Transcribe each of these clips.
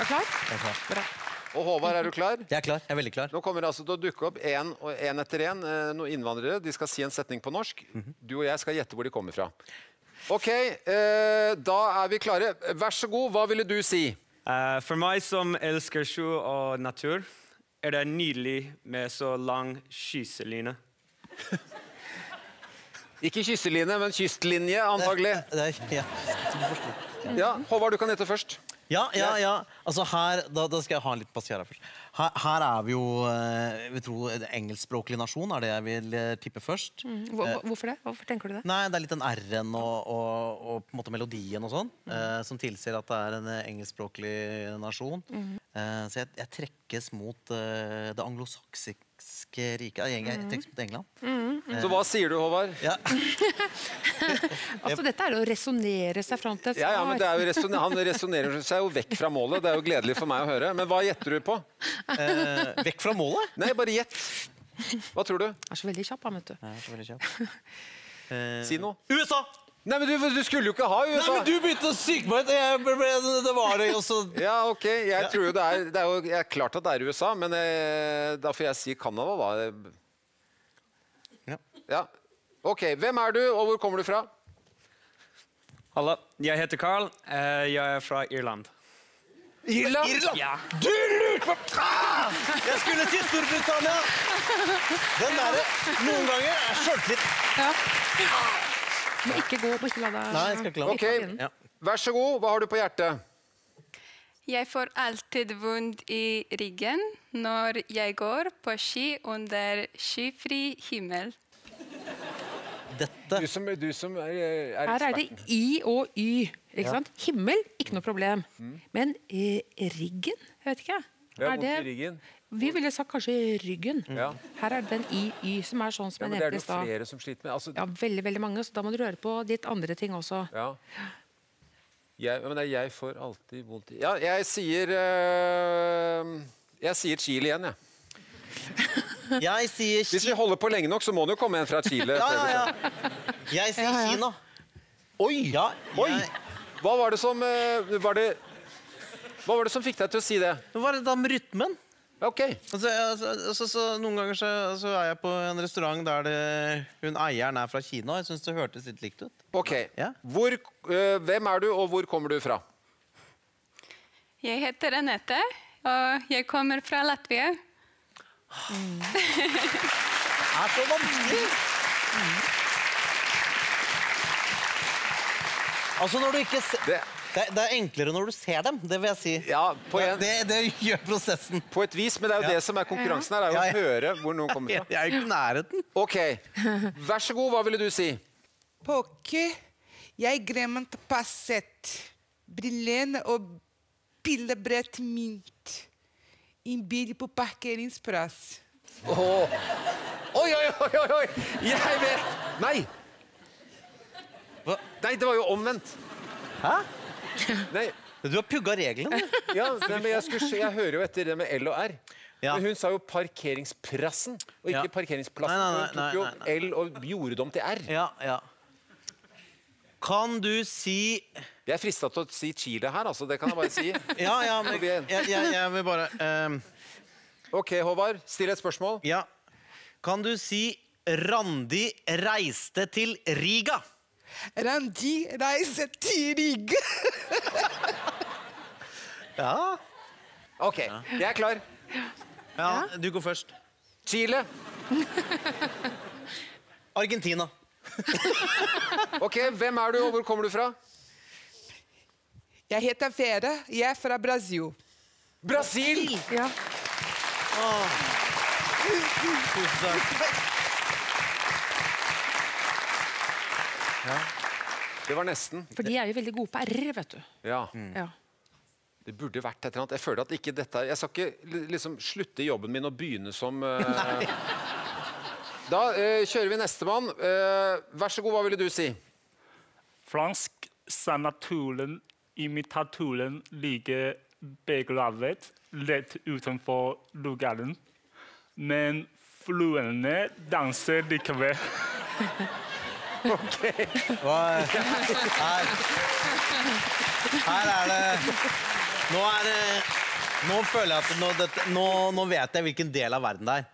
Er du klar? Jeg er klar. Bra. Og Håvard, er du klar? Jeg er klar. Jeg er veldig klar. Nå kommer det altså til å dukke opp én en etter én noen innvandrere. De skal si en setning på norsk. Du og jeg skal gjette hvor de kommer fra. OK, eh, da er vi klare. Vær så god, hva ville du si? Uh, for meg som elsker sjø og natur, er det nydelig med så lang kysseline. Ikke kysseline, men kystlinje, antagelig. Det det, ja. Ja, Håvard, du kan gjette først. Ja, ja, ja. Altså her, da, da skal jeg ha en liten passiara først. Her, her er vi jo eh, vi tror, en engelskspråklig nasjon, er det jeg vil eh, tippe først. Mm. hvor- Hvorfor det? Hvorfor tenker du det? Nei, det er litt den R-en og, og, og på en måte melodien og sånn, mm. som tilsier at det er en eh, engelskspråklig nasjon. Eh, så jeg, jeg trekkes mot uh, det anglosaksiske riket. Jeg, jeg trekkes mot England. Så hva sier du, Håvard? Ja. Altså, dette er å resonnere seg fram til et Ja, ja, men det er jo reson Han resonnerer seg jo vekk fra målet. Det er jo gledelig for meg å høre. Men hva gjetter du på? Uh, vekk fra målet. Nei, bare gjett. Hva tror du? er så veldig kjapp, han, vet du. Jeg er så veldig kjapp. Uh, Si noe. USA! Nei, men du, du skulle jo ikke ha USA! Nei, men du begynte å syke meg ut! Det var det, og så Ja, ok. Jeg tror jo det er, det er jo jeg er klart at det er USA, men eh, da får jeg si Canada, da. Ja. Ja. Ok, hvem er du, og hvor kommer du fra? Hallo, jeg heter Carl. Eh, jeg er fra Irland. Irland? Ja. Du lurte på ah! Jeg skulle si Storbritannia! Den derre Noen ganger er sjøltillit Må ikke gå, må ikke la deg Nei, jeg skal ikke la Ok, Ja. vær så god. Hva har du på hjertet? Jeg får alltid vondt i ryggen når jeg går på ski under skyfri himmel. Dette Du som, du som er, er Her er det. I og Y. Ikke sant? Himmel, ikke noe problem. Mm. Men eh, ryggen? Jeg vet ikke. Jeg har Er vondt i det, ryggen. Vi ville sagt kanskje ryggen. Ja. Her er det en I-Y, som er sånn som Ja, jeg men det er det flere som sliter med. Altså, Ja, veldig, veldig mange, så da må du røre på litt andre ting også. Ja. Jeg, men det er jeg får alltid vondt i Ja, jeg sier eh, Jeg sier Chile igjen, jeg. Jeg sier Hvis vi holder på lenge nok, så må det jo komme en fra Chile. Ja, ja, ja. Jeg sier Ja, ja. Kina. Oi! Ja, Oi! Hva var det som eh, var det, Hva var det som fikk deg til å si det? Hva var det da med rytmen? Ok. Altså, altså, altså, så noen ganger så, så er jeg på en restaurant der det, hun eieren er fra Kina. og Jeg syns det hørtes litt likt ut. ok. Ja. Hvor, øh, hvem er du, og hvor kommer du fra? Jeg heter Anette, og jeg kommer fra Latvia. Det er så vanskelig! Altså, når du ikke ser Det, det, det er enklere når du ser dem, det vil jeg si. ja, på, en, Det, det gjør prosessen. på et vis, men det er jo Ja. det som er konkurransen her. er jo Ja, å høre hvor noen kommer fra. Jeg er jo ikke nærheten. Ok, Vær så god, hva ville du si? Pokke, jeg glemte passet, brillene og bildebrett mitt. En bil på parkeringsplass. Oi, oi, oi, oi, oi! Jeg vet! Nei! Hva? Nei, det var jo omvendt. Hæ? Nei, Du har pugga reglene. ja, nei men jeg, skulle, jeg hører jo etter det med L og R. Ja. Men hun sa jo 'parkeringsplassen', og ikke Ja. parkeringsplassen. Nei, nei, hun tok jo nei, nei. L og gjorde det om til R. Ja, ja. Kan du si Jeg er frista til å si Chile her, altså. Det kan jeg bare si. Ja, ja, men jeg, jeg, jeg vil bare um... Ok, Håvard, still et spørsmål. Ja. Kan du si Randi reiste til Riga? Randi reise til Riga. Ja. Ok, jeg er klar. ja. Du går først. Chile. Argentina. Ok, Hvem er du, og hvor kommer du fra? Jeg heter Vera, jeg er fra Brasil. Brasil! Ja. Tusen takk. Det var nesten. For de er jo veldig gode på R, vet du. Ja. Ja. Det burde vært et eller annet. Jeg føler at ikke dette Jeg skal ikke liksom slutte jobben min og begynne som uh... Da uh, kjører vi nestemann. Uh, vær så god, hva ville du si? Fransk sanaturen imitaturen ligger begravet rett utenfor lugaren. Men fluene danser likevel. Hva- Her. Her er det Nå er det Nå føler jeg at nå, dette, nå, nå vet jeg hvilken del av verden det er.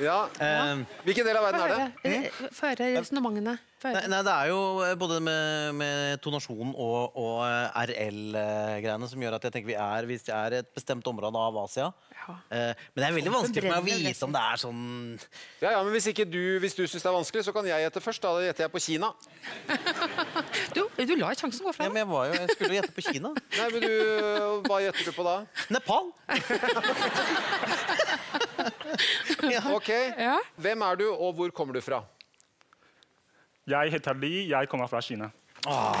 Ja. Eh, Hvilken del av verden er det? Få høre, resonnementene. Nei, nei, det er jo eh, både med, med tonasjon og, og eh, RL-greiene som gjør at jeg tenker vi er, hvis det er et bestemt område av Asia. Ja. Eh, men det er veldig vanskelig for meg å vite om det er sånn Ja, ja, men Hvis ikke du, hvis du syns det er vanskelig, så kan jeg gjette først. Da gjetter jeg på Kina. Du, du lar sjansen gå fra ja, deg. men jeg, var jo, jeg skulle jo gjette på Kina. Nei, men du, Hva gjetter du på da? Nepal! Ok, Ja. Hvem er du, og hvor kommer du fra? Jeg heter Li, jeg kommer fra Kina. Åh,